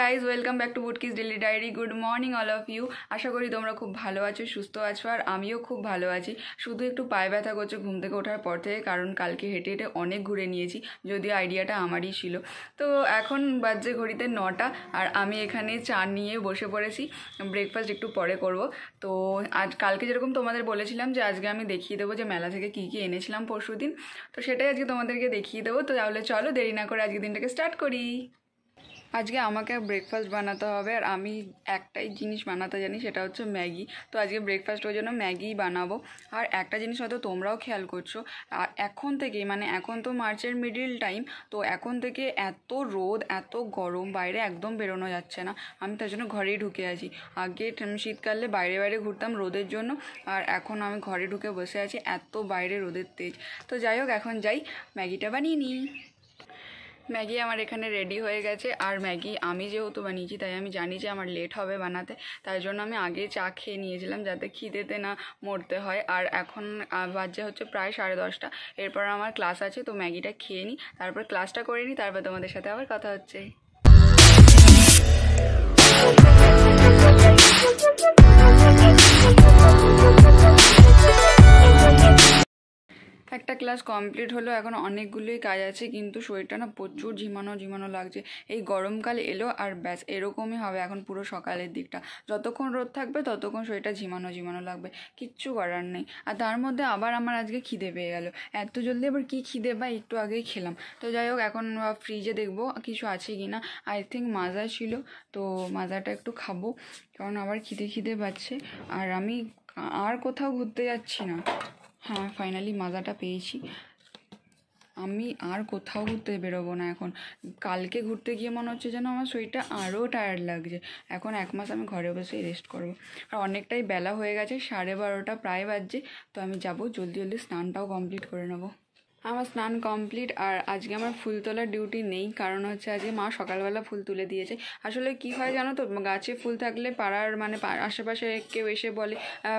Guys welcome back to বুটকিস daily diary good morning all of you আশা করি তোমরা খুব ভালো আছো, সুস্থ আছো, আর আমিও খুব ভালো আছি। শুধু একটু পায়ে ব্যথা করছে ঘুম থেকে ওঠার পর থেকে, কারণ কালকে হেঁটে হেঁটে অনেক ঘুরে নিয়েছি, যদিও আইডিয়াটা আমারই ছিল। তো এখন বাজছে ঘড়িতে নটা, আর আমি এখানে চা নিয়ে বসে পড়েছি। ব্রেকফাস্ট একটু পরে করব। তো আজ কালকে যেরকম তোমাদের বলেছিলাম যে আজকে আমি দেখিয়ে দেবো যে মেলা থেকে কী কী এনেছিলাম পরশু দিন তো সেটাই আজকে তোমাদেরকে দেখিয়ে দেবো। তো তাহলে চলো দেরি না করে আজকে দিনটাকে স্টার্ট করি। আজকে আমাকে ব্রেকফাস্ট বানাতে হবে আর আমি একটাই জিনিস বানাতে জানি, সেটা হচ্ছে ম্যাগি। তো আজকে ব্রেকফাস্ট ওই জন্য ম্যাগিই বানাবো। আর একটা জিনিস হয়তো তোমরাও খেয়াল করছ, আর এখন থেকে মানে এখন তো মার্চের মিডিল টাইম তো এখন থেকে এত রোদ, এত গরম, বাইরে একদম বেরোনো যাচ্ছে না। আমি তার জন্য ঘরেই ঢুকে আছি। আগে শীতকালে বাইরে বাইরে ঘুরতাম রোদের জন্য, আর এখন আমি ঘরে ঢুকে বসে আছি এত বাইরে রোদের তেজ। তো যাই হোক, এখন যাই, ম্যাগিটা বানিয়ে নিই। ম্যাগি আমার এখানে রেডি হয়ে গেছে। আর ম্যাগি আমি যেহেতু বানিয়েছি, তাই আমি জানি যে আমার লেট হবে বানাতে। তাই জন্য আমি আগে চা খেয়ে নিয়েছিলাম যাতে খিদেতে না মরতে হয়। আর এখন বাজে হচ্ছে প্রায় সাড়ে দশটা। এরপর আমার ক্লাস আছে, তো ম্যাগিটা খেয়ে নিই তারপর ক্লাসটা করে নিই তারপর তোমাদের সাথে আবার কথা হচ্ছে। ক্লাস কমপ্লিট হলো, এখন অনেকগুলোই কাজ আছে, কিন্তু শরীরটা না প্রচুর ঝিমানো ঝিমানো লাগছে। এই গরমকাল এলো আর ব্যাস, এরকমই হবে এখন পুরো সকালের দিকটা। যতক্ষণ রোদ থাকবে, ততক্ষণ শরীরটা ঝিমানো ঝিমানো লাগবে। কিচ্ছু করার নেই। আর তার মধ্যে আবার আমার আজকে খিদে পেয়ে গেল। এত জলদি আবার কী খিদে বা একটু আগেই খেলাম। তো যাই হোক, এখন ফ্রিজে দেখব কিছু আছে কি না। আই থিঙ্ক মাজা ছিল, তো মাজাটা একটু খাব, কারণ আবার খিদে খিদে পাচ্ছে। আর আমি, আর কোথাও ঘুরতে যাচ্ছি না। হ্যাঁ ফাইনালি মাজাটা পেয়েছি। আমি আর কোথাও ঘুরতে বেরোবো না এখন। কালকে ঘুরতে গিয়ে মনে হচ্ছে যেন আমার শরীরটা আরও টায়ার্ড লাগছে। এখন এক মাস আমি ঘরে বসে রেস্ট করব। আর অনেকটাই বেলা হয়ে গেছে, সাড়ে বারোটা প্রায় বাজছে, তো আমি যাব, জলদি জলদি স্নানটাও কমপ্লিট করে নেব। আমার স্নান কমপ্লিট আর আজকে আমার ফুল তোলার ডিউটি নেই। কারণ হচ্ছে আজকে মা সকালবেলা ফুল তুলে দিয়েছে। আসলে কি হয় জানো তো, গাছে ফুল থাকলে পাড়ার মানে আশেপাশে কেউ এসে বলে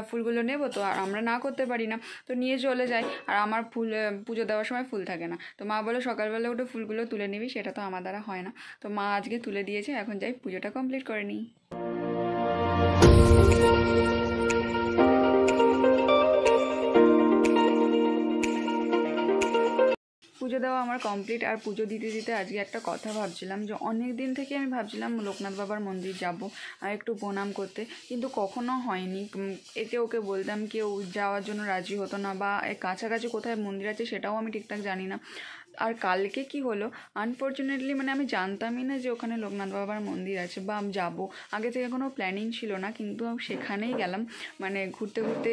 ফুলগুলো নেব তো, আর আমরা না করতে পারি না। তো নিয়ে চলে যাই আর আমার ফুল পুজো দেওয়ার সময় ফুল থাকে না। তো মা বলে, সকালবেলা উঠে ফুলগুলো তুলে নিবি, সেটা তো আমার দ্বারা হয় না। তো মা আজকে তুলে দিয়েছে, এখন যাই পুজোটা কমপ্লিট করে নিই। পুজো দেওয়া আমার কমপ্লিট আর পুজো দিতে দিতে আজকে একটা কথা ভাবছিলাম যে অনেক দিন থেকে আমি ভাবছিলাম লোকনাথ বাবার মন্দির যাব আর একটু প্রণাম করতে। কিন্তু কখনো হয়নি। একে ওকে বলতাম কেউ যাওয়ার জন্য রাজি হতো না বা কাছাকাছি কোথায় মন্দির আছে সেটাও আমি ঠিকঠাক জানি না। আর কালকে কি হলো? আনফর্চুনেটলি মানে আমি জানতামই না যে ওখানে লোকনাথ বাবার মন্দির আছে বা আমি যাব। আগে থেকে কোনো প্ল্যানিং ছিল না, কিন্তু আমি সেখানেই গেলাম। মানে ঘুরতে ঘুরতে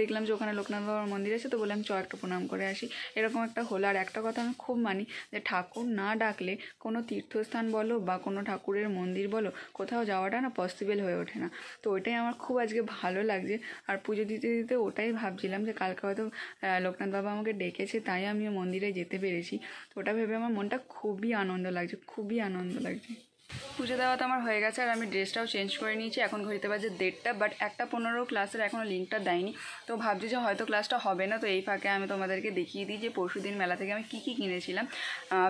দেখলাম যে ওখানে লোকনাথ বাবার মন্দির আছে, তো বললাম চ একটা প্রণাম করে আসি। এরকম একটা হলো। আর একটা কথা আমি খুব মানি যে ঠাকুর না ডাকলে কোনো তীর্থস্থান বলো বা কোনো ঠাকুরের মন্দির বলো, কোথাও যাওয়াটা না পসিবল হয়ে ওঠে না। তো ওইটাই আমার খুব আজকে ভালো লাগছে। আর পুজো দিতে দিতে ওটাই ভাবছিলাম যে কালকে হয়তো লোকনাথ বাবা আমাকে ডেকেছে, তাই আমি মন্দিরে যেতে পেরেছি। তো ওটা ভেবে আমার মনটা খুবই আনন্দ লাগছে খুবই আনন্দ লাগছে। পুজো দেওয়া তো আমার হয়ে গেছে আর আমি ড্রেসটাও চেঞ্জ করে নিয়েছি। এখন ঘড়িতে বাজে দেড়টা বাট একটা পনেরো ক্লাসের এখনও লিঙ্কটা দেয়নি। তো ভাবছি যে হয়তো ক্লাসটা হবে না, তো এই ফাঁকে আমি তোমাদেরকে দেখিয়ে দিই যে পরশু দিন মেলা থেকে আমি কী কী কিনেছিলাম।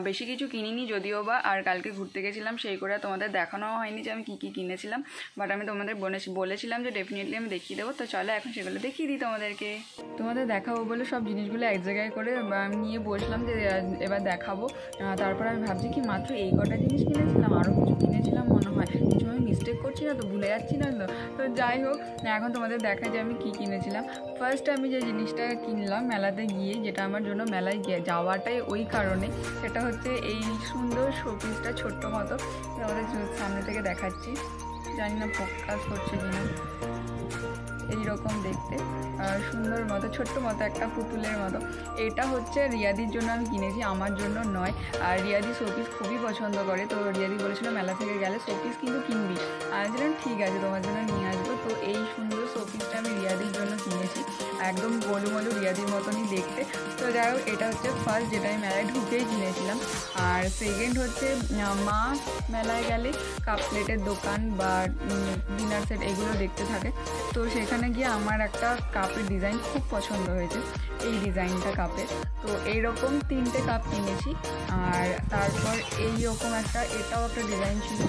বেশি কিছু কিনিনি যদিও বা, আর কালকে ঘুরতে গেছিলাম সেই করে তোমাদের দেখানো হয়নি যে আমি কী কী কিনেছিলাম। বাট আমি তোমাদের বলেছিলাম যে ডেফিনেটলি আমি দেখিয়ে দেবো। তো চলো এখন সেগুলো দেখিয়ে দিই তোমাদেরকে। তোমাদের দেখাবো বলে সব জিনিসগুলো এক জায়গায় করে নিয়ে বসলাম যে এবার দেখাবো। তারপর আমি ভাবছি কি মাত্র এই কটা জিনিস কিনেছিলাম আরও কিছু কিনেছিলাম মনে হয়। কিছু আমি মিস্টেক করছি না তো, ভুলে যাচ্ছি না তো। তো যাই হোক এখন তোমাদের দেখা যে আমি কী কিনেছিলাম। ফার্স্ট আমি যে জিনিসটা কিনলাম মেলাতে গিয়ে, যেটা আমার জন্য মেলায় যাওয়াটাই ওই কারণে, সেটা হচ্ছে এই সুন্দর শোপিসটা ছোট্ট মতো। আমাদের সামনে থেকে দেখাচ্ছি। জানি না ফোকাস করছে কিনা। এইরকম দেখতে। সুন্দর মতো, ছোট্ট মতো একটা পুতুলের মতো। এটা হচ্ছে রিয়াদির জন্য আমি কিনেছি, আমার জন্য নয়। আর রিয়াদি শোপিস খুবই পছন্দ করে। তো রিয়াদি বলেছিল মেলা থেকে গেলে শোপিস কিন্তু কিনবি। আমি বললাম, ঠিক আছে, তোমার জন্য নিয়ে আসব। তো এই সুন্দর শোপিসটা আমি রিয়াদির জন্য কিনেছি। একদম গোলু মলু রিয়াদির মতনই দেখতে। তো যাই হোক, এটা হচ্ছে ফার্স্ট যেটা আমি মেলায় ঢুকেই কিনেছিলাম। আর সেকেন্ড হচ্ছে মা মেলায় গেলে কাপ প্লেটের দোকান বা ডিনার সেট এগুলো দেখতে থাকে। তো সেখানে গিয়ে আমার একটা কাপের ডিজাইন খুব পছন্দ হয়েছে। এই ডিজাইনটা কাপের তো এইরকম তিনটে কাপ কিনেছি। আর তারপর এইরকম একটা, এটাও একটা ডিজাইন ছিল।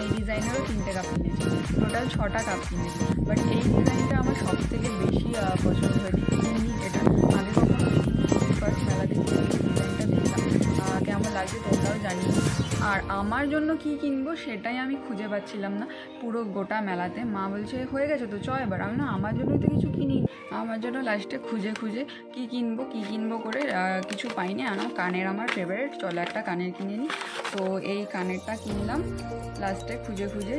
এই ডিজাইনেরও তিনটে কাপ কিনেছি। টোটাল ছটা কাপ কিনেছি। বাট এই ডিজাইনটা আমার সব থেকে বেশি পছন্দ আমার জন্য কি কিনবো সেটাই আমি খুঁজে পাচ্ছিলাম না। পুরো গোটা মেলাতে মা বলছে, হয়ে গেছে তো, চ এবার। আমি না আমার জন্যই তো কিছু কিনি। আমার জন্য লাস্টে খুঁজে খুঁজে কি কিনবো কি কিনবো করে কিছু পাইনি। আনো কানের আমার ফেভারিট চলো একটা কানের কিনে নিই তো এই কানেরটা কিনলাম। লাস্টে খুঁজে খুঁজে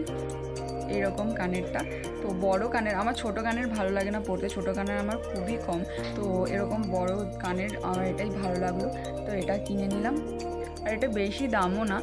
এইরকম কানেরটা। তো বড় কানের, আমার ছোট কানের ভালো লাগে না পড়তে, ছোট কানের আমার খুবই কম। তো এরকম বড় কানের আমার এটাই ভালো লাগল। তো এটা কিনে নিলাম। আর এটা বেশি দামও না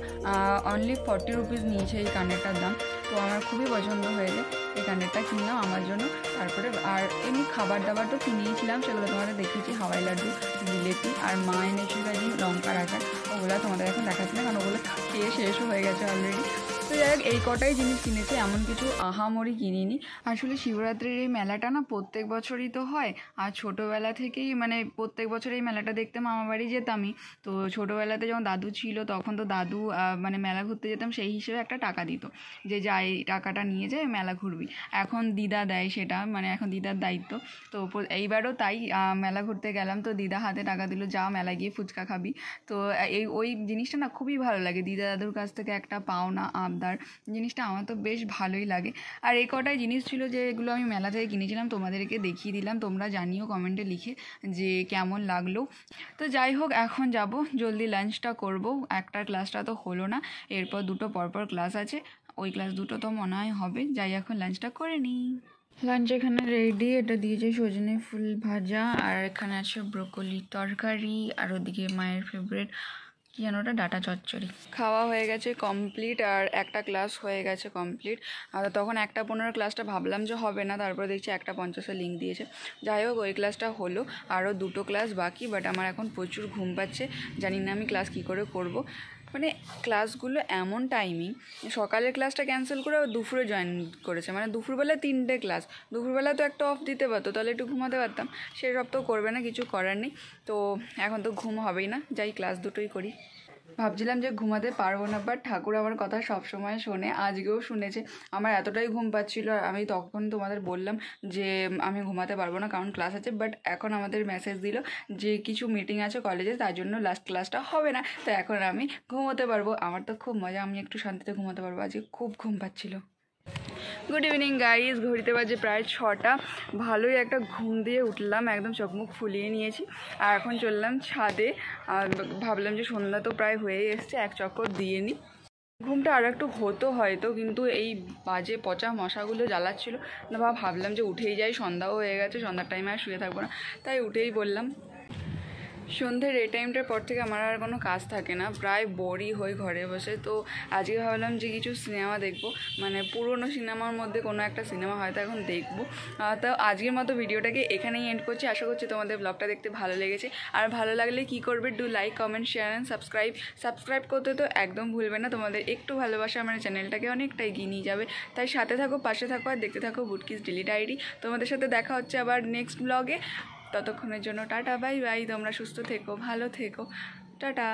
অনলি ফর্টি রুপিস নিয়েছে এই কানেরটার দাম। তো আমার খুবই পছন্দ হয়েছে এই কানেরটা কিনলাম আমার জন্য। তারপরে আর এমনি খাবার দাবার তো কিনেইছিলাম সেগুলো তোমাদের দেখেছি হাওয়াই লাড্ডু, জিলেপি আর মা এনেছিল লঙ্কার আচার। ওগুলো তোমাদের এখন দেখাচ্ছি না, কারণ ওগুলো খেয়ে শেষও হয়ে গেছে অলরেডি তো যাই হোক, এই কটাই জিনিস কিনেছি, এমন কিছু আহামরি কিনিনি। আসলে শিবরাত্রির এই মেলাটা না প্রত্যেক বছরই তো হয়, আর ছোটোবেলা থেকেই মানে প্রত্যেক বছর এই মেলাটা দেখতে মামা বাড়ি যেতামই। তো ছোটোবেলাতে যখন দাদু ছিল, তখন তো দাদু মানে মেলা ঘুরতে যেতাম, সেই হিসেবে একটা টাকা দিত, যে যাই টাকাটা নিয়ে যায়, মেলা ঘুরবি। এখন দিদা দেয় সেটা মানে এখন দিদার দায়িত্ব। তো এইবারও তাই মেলা ঘুরতে গেলাম, তো দিদা হাতে টাকা দিল, যা মেলা গিয়ে ফুচকা খাবি। তো এই ওই জিনিসটা না খুবই ভালো লাগে। দিদা দাদুর কাছ থেকে একটা পাওনা জিনিসটা আমার তো বেশ ভালোই লাগে। আর এই কটাই জিনিস ছিল যে এগুলো আমি মেলা থেকে কিনেছিলাম, তোমাদেরকে দেখিয়ে দিলাম, তোমরা জানিও কমেন্টে লিখে যে কেমন লাগল। তো যাই হোক, এখন যাব, জলদি লাঞ্চটা করব, একটা ক্লাসটা তো হলো না, এরপর দুটো পরপর ক্লাস আছে, ওই ক্লাস দুটো তো মনে হয় হবে, যাই এখন লাঞ্চটা করে নিই। লাঞ্চ এখানে রেডি, এটা দিয়েছে সজনে ফুল ভাজা, আর এখানে আছে ব্রোকলি তরকারি, আর ওদিকে মায়ের ফেভারিট কি ওটা ডাটা চচ্চড়ি। খাওয়া হয়ে গেছে কমপ্লিট আর একটা ক্লাস হয়ে গেছে কমপ্লিট আর তখন একটা পনেরো ক্লাসটা ভাবলাম যে হবে না, তারপর দেখছি একটা পঞ্চাশের লিঙ্ক দিয়েছে। যাই হোক, ওই ক্লাসটা হলো। আরও দুটো ক্লাস বাকি বাট আমার এখন প্রচুর ঘুম পাচ্ছে। জানি না আমি ক্লাস কী করে করব। মানে ক্লাসগুলো এমন টাইমিং সকালের ক্লাসটা ক্যান্সেল করে দুপুরে জয়েন করেছে। মানে দুপুরবেলা তিনটে ক্লাস দুপুরবেলা তো একটা অফ দিতে পারতো, তাহলে একটু ঘুমাতে পারতাম। সেই সব তো করবে না, কিছু করার নেই। তো এখন তো ঘুম হবেই না, যাই ক্লাস দুটোই করি। ভাবছিলাম যে ঘুমাতে পারব না বাট ঠাকুর আমার কথা সব সময় শোনে, আজকেও শুনেছে। আমার এতটাই ঘুম পাচ্ছিল, আর আমি তখন তোমাদের বললাম যে আমি ঘুমাতে পারব না, কারণ ক্লাস আছে বাট এখন আমাদের মেসেজ দিল যে, কিছু মিটিং আছে কলেজে তার জন্য লাস্ট ক্লাসটা হবে না। তো এখন আমি ঘুমোতে পারব। আমার তো খুব মজা, আমি একটু শান্তিতে ঘুমাতে পারব। আজকে খুব ঘুম পাচ্ছিল। গুড ইভিনিং গাইজ ঘড়িতে বাজে প্রায় ছটা। ভালোই একটা ঘুম দিয়ে উঠলাম, একদম চোখ মুখ ফুলিয়ে নিয়েছি। আর এখন চললাম ছাদে। আর ভাবলাম যে সন্ধ্যা তো প্রায় হয়ে এসছে, এক চক্কর দিয়ে নিই। ঘুমটা আর একটু হতো হয়তো, কিন্তু এই বাজে পচা মশাগুলো জ্বালাচ্ছিল। না বা ভাবলাম যে উঠেই যাই, সন্ধ্যাও হয়ে গেছে, সন্ধ্যার টাইমে আর শুয়ে থাকব না। তাই উঠেই বললাম সন্ধ্যের এই টাইমটার পর থেকে আমার আর কোনো কাজ থাকে না। প্রায় বোরই হই ঘরে বসে। তো আজকে ভাবলাম যে কিছু সিনেমা দেখব। মানে পুরনো সিনেমার মধ্যে কোনো একটা সিনেমা হয়তো এখন দেখব। তো আজকের মতো ভিডিওটাকে এখানেই এন্ড করছি। আশা করছি তোমাদের ব্লগটা দেখতে ভালো লেগেছে। আর ভালো লাগলে কি করবে do like comment share and subscribe subscribe করতে তো একদম ভুলবে না। তোমাদের একটু ভালোবাসা আমার চ্যানেলটাকে অনেকটা এগিয়ে নিয়ে যাবে। তাই সাথে থাকো, পাশে থাকো আর দেখতে থাকো বুটকিস ডেলি ডায়েরি তোমাদের সাথে দেখা হচ্ছে আবার নেক্সট ব্লগে ততক্ষণের জন্য টাটা বাই বাই তোমরা সুস্থ থেকো ভালো থেকো টাটা।